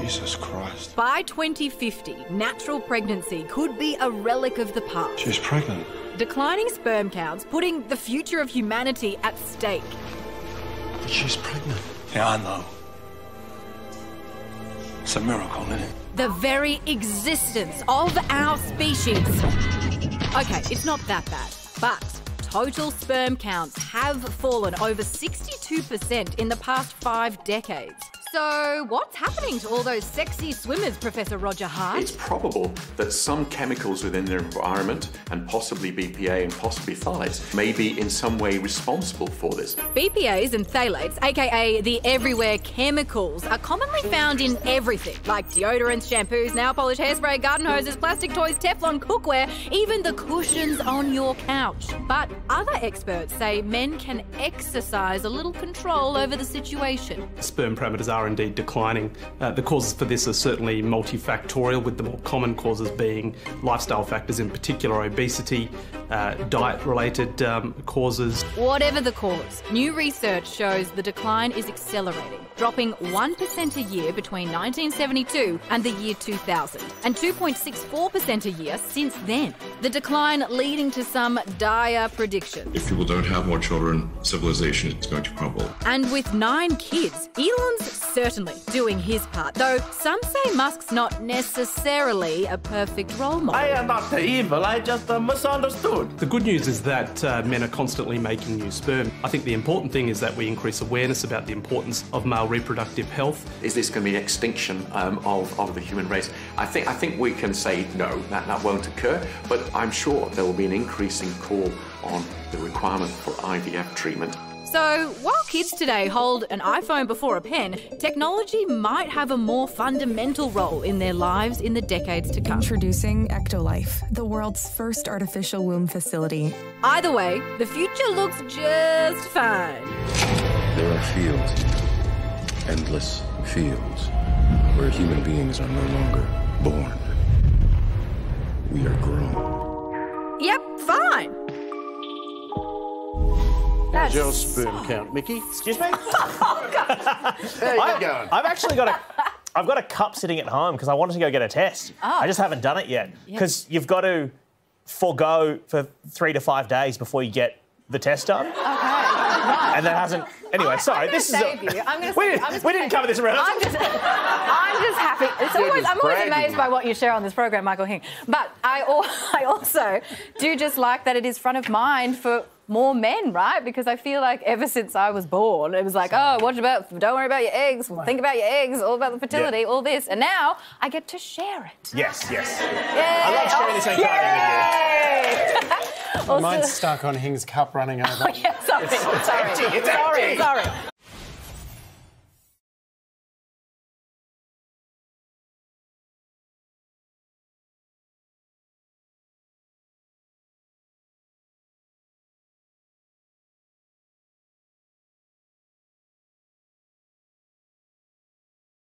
Jesus Christ. By 2050, natural pregnancy could be a relic of the past. She's pregnant. Declining sperm counts putting the future of humanity at stake. But She's pregnant. Yeah, I know. It's a miracle, isn't it? The very existence of our species. Okay, it's not that bad, but total sperm counts have fallen over 62% in the past five decades. So, what's happening to all those sexy swimmers, Professor Roger Hart? It's probable that some chemicals within their environment, and possibly BPA and possibly phthalates, may be in some way responsible for this. BPAs and phthalates, aka the everywhere chemicals, are commonly found in everything like deodorants, shampoos, nail polish, hairspray, garden hoses, plastic toys, Teflon cookware, even the cushions on your couch. But other experts say men can exercise a little control over the situation. Sperm parameters are indeed declining. Uh, the causes for this are certainly multifactorial, with the more common causes being lifestyle factors, in particular obesity, uh, diet related um, causes. Whatever the cause, new research shows the decline is accelerating, dropping 1% a year between 1972 and the year 2000, and 2.64% a year since then. The decline leading to some dire predictions. If people don't have more children, civilization is going to crumble. And with nine kids, Elon's certainly doing his part, though some say Musk's not necessarily a perfect role model. I am not evil, I just uh, misunderstood. The good news is that uh, men are constantly making new sperm. I think the important thing is that we increase awareness about the importance of male reproductive health. Is this going to be an extinction um, of, of the human race? I think, I think we can say no, that, that won't occur, but I'm sure there will be an increasing call on the requirement for IVF treatment. So, while kids today hold an iPhone before a pen, technology might have a more fundamental role in their lives in the decades to come. Introducing Ectolife, the world's first artificial womb facility. Either way, the future looks just fine. There are fields, endless fields, where human beings are no longer born. How's your sperm count, Mickey? Excuse me? Oh, How you I, going? I've actually got a. I've got a cup sitting at home because I wanted to go get a test. Oh. I just haven't done it yet because you've got to forego for three to five days before you get the test done. Okay. Right. And that hasn't. Anyway, sorry. I'm this is. save you. I'm gonna we save- didn't, I'm just we didn't cover this around. I'm just, I'm just happy. It's You're always, just I'm always amazed by what you share on this program, Michael Hing. But I, I also do just like that it is front of mind for more men, right? Because I feel like ever since I was born, it was like, oh, watch about, don't worry about your eggs, think about your eggs, all about the fertility, Yeah. all this, and now I get to share it. Yes, yes. Yay! I love sharing this Oh, encounter yay! Also- Mine's stuck on Hing's cup running over. yeah, sorry, sorry, empty, it's sorry, empty. sorry.